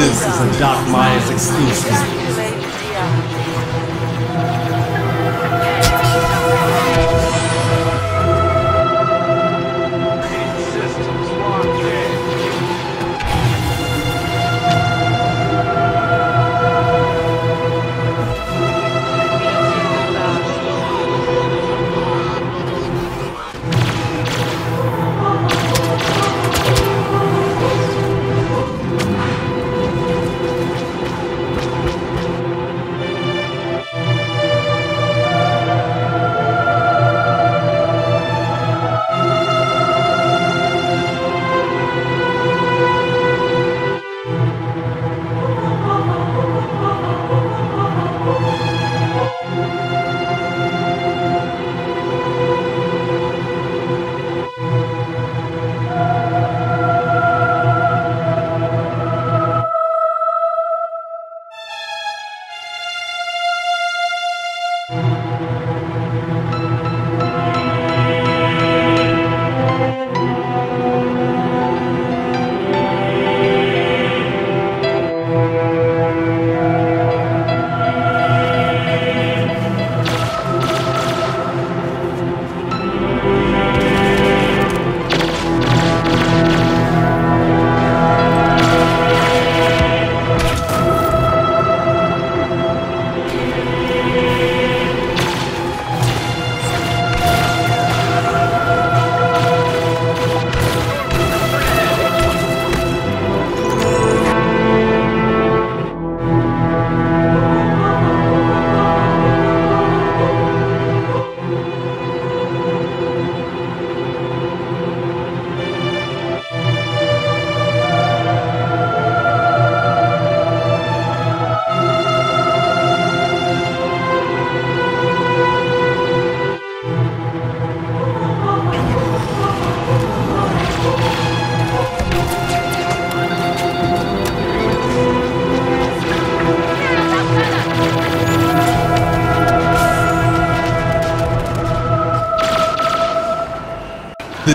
This is a Doc Miaz exclusive.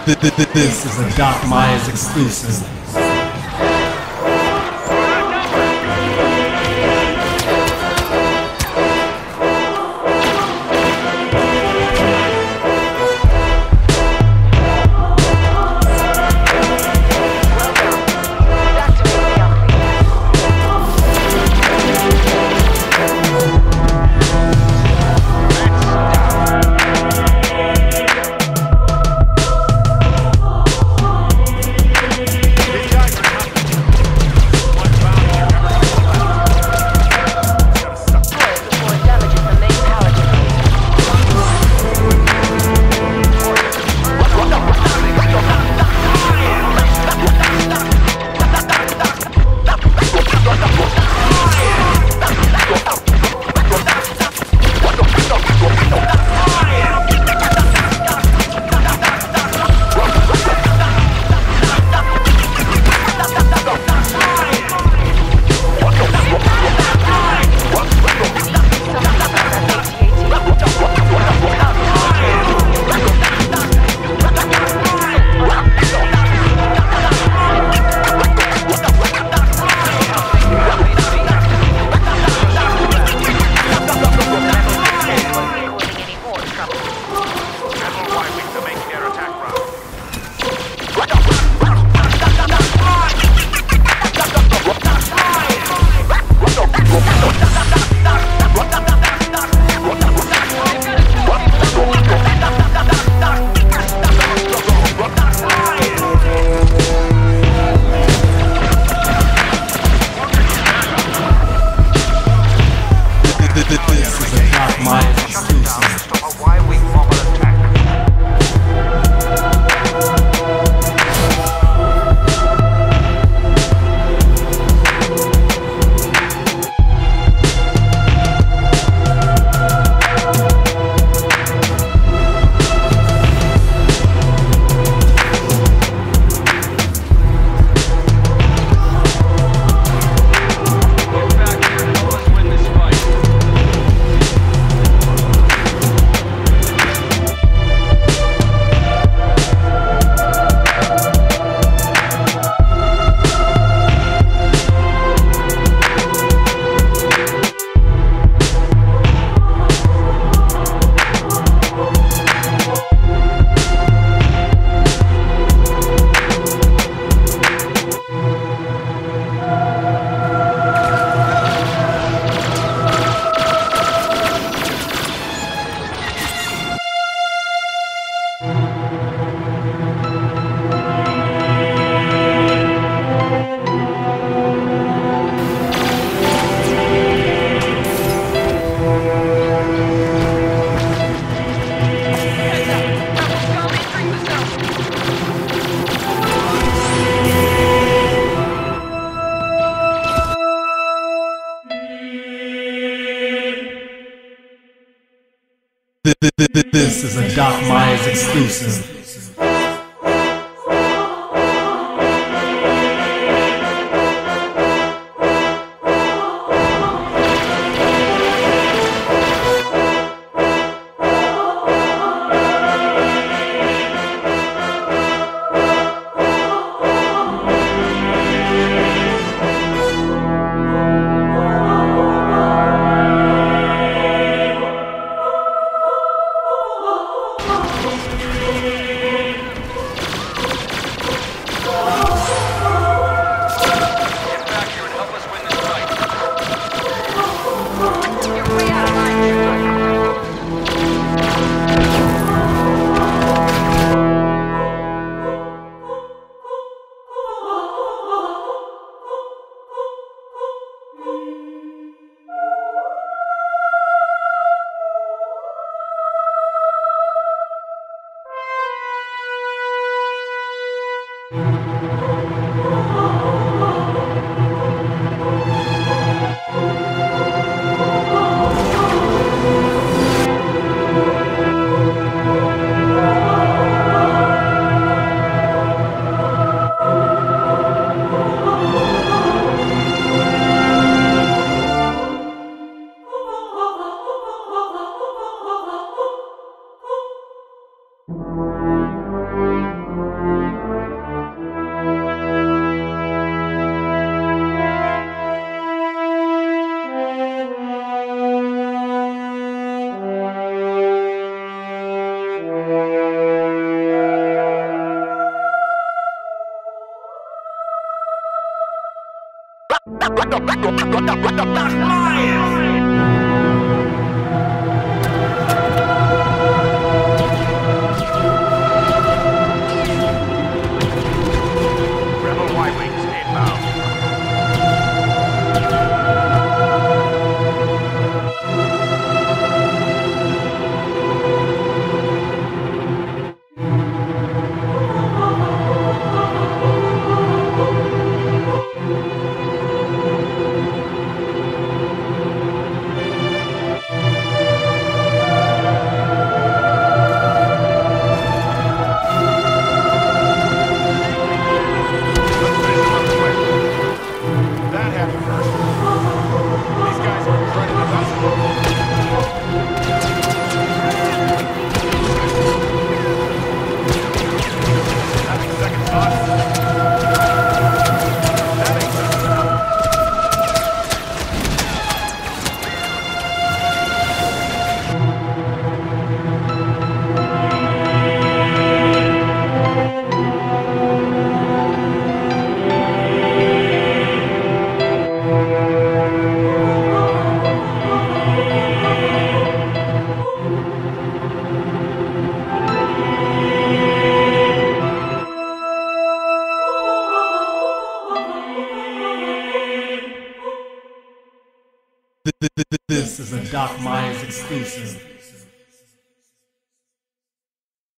This is a Doc Miaz exclusive. This is a Doc Miaz exclusive. Dr. Dr. Dr. This is a Doc Miaz exclusive.